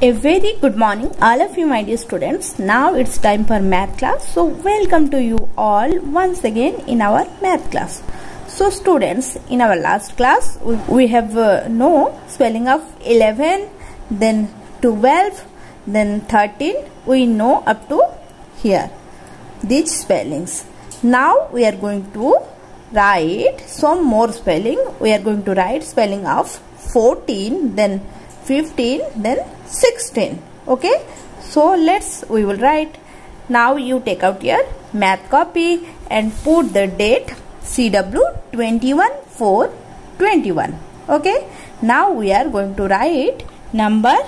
A very good morning all of you my dear students. Now it's time for math class. So welcome to you all once again in our math class. So students in our last class we, have uh, know spelling of 11 then 12 then 13 we know up to here these spellings. Now we are going to write some more spelling. We are going to write spelling of 14 then 15 then 16 okay? So let's we will write. Now you take out your math copy and put the date cw 21 4 21 okay? Now we are going to write number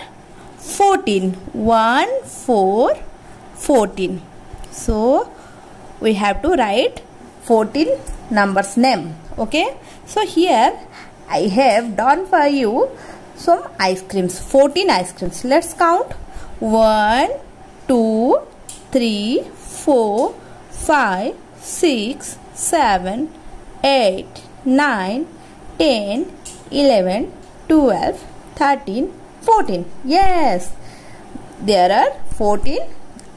14 1 4 14 so we have to write 14 numbers name. Okay? So here i have done for you some ice creams 14 ice creams. Let's count. 1 2 3 4 5 6 7 8 9 10 11 12 13 14 yes. There are 14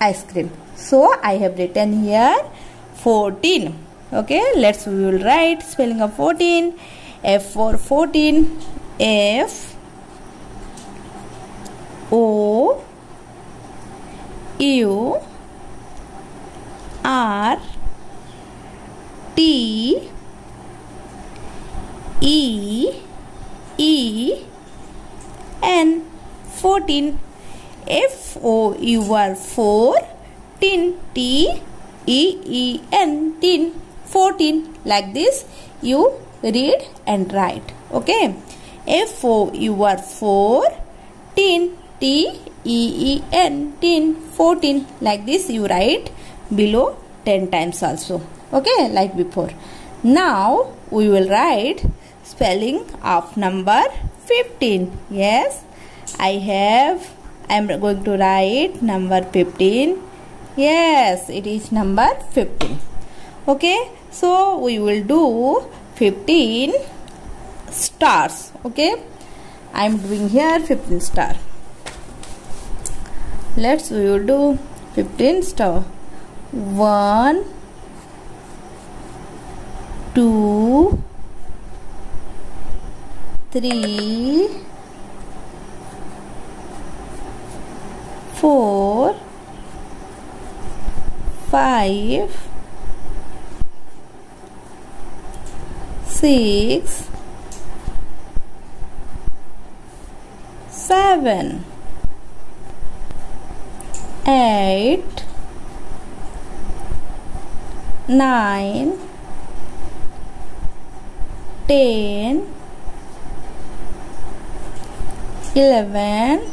ice cream. So i have written here 14 okay let's we will write spelling of 14 f for 14 f O U R T E E N 14 F O U R 4 tin T E E N tin 14 like this you read and write. Okay? F O U R 4 tin T E E N tin 14 like this you write below 10 times also okay like before. Now we will write spelling of number 15 yes I have I am going to write number 15 yes it is number 15 okay so we will do 15 stars. Okay I am doing here 15 star let's we will do 15 star. 1 2 3 4 5 6 7 eight nine ten eleven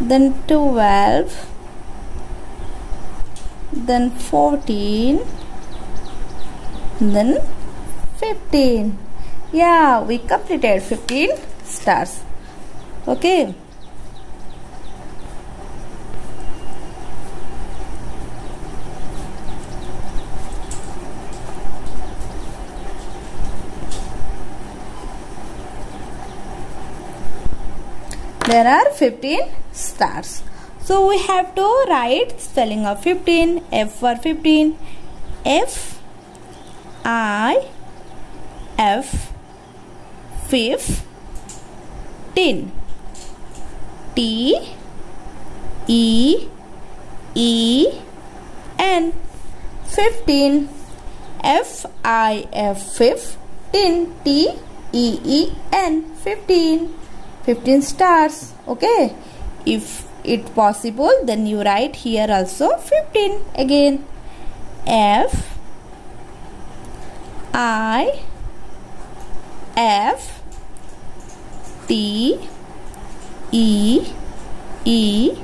then twelve then fourteen then 15 yeah we completed 15 stars. Okay there are 15 stars. So we have to write spelling of 15 f for 15 f i f fifteen t e e n. 15 f i f fifteen t e e n. 15 15 stars okay? If it possible then you write here also 15 again. F I F T E E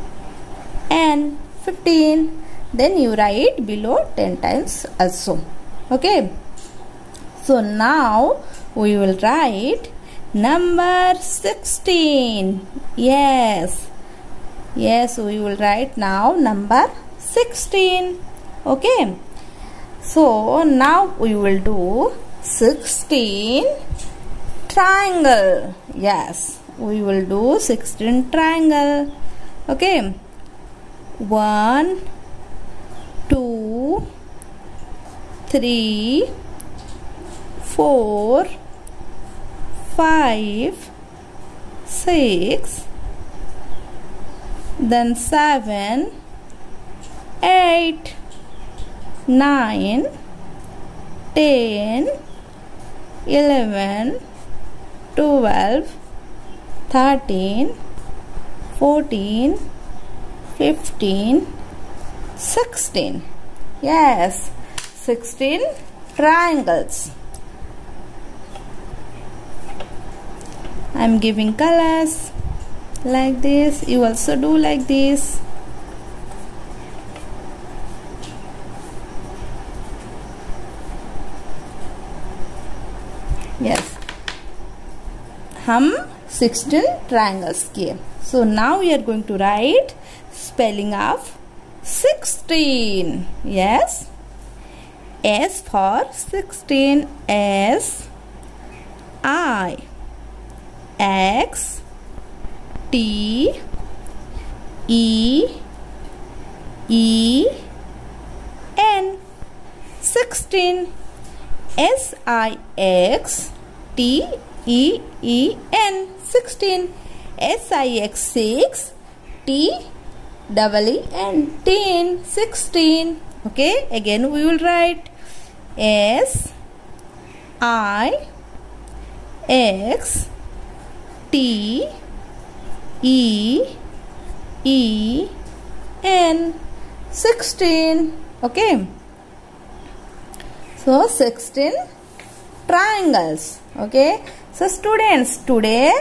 N 15 then you write below 10 times also okay? So now we will write number 16 yes. Yes we will write now number 16 okay. So now we will do 16 triangle. Yes we will do 16 triangle. Okay. 1 2 3 4 5 6 then 7 8 9 10 11 12 13 14 15 16 yes 16 triangles I'm giving colors like this. You also do like this. Yes. Hum 16 triangles scale. so now we are going to write spelling of 16 yes. S for 16 s i. X T E E N. 16 S I X T E E N. 16 S I X 6 T double E N. 10 16 okay again we will write S I X T E E N. 16 okay. So 16 triangles. Okay. So students today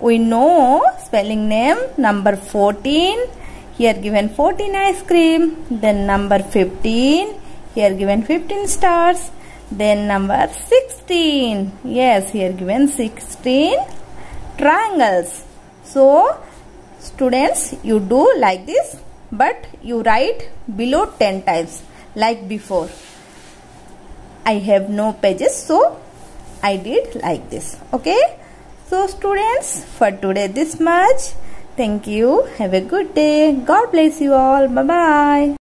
we know spelling name number 14 here given 14 ice cream then number 15 here given 15 stars then number 16 yes here given 16 triangles. So students you do like this but you write below 10 times like before. I have no pages so I did like this okay? So students for today this much. Thank you. Have a good day. God bless you all. Bye bye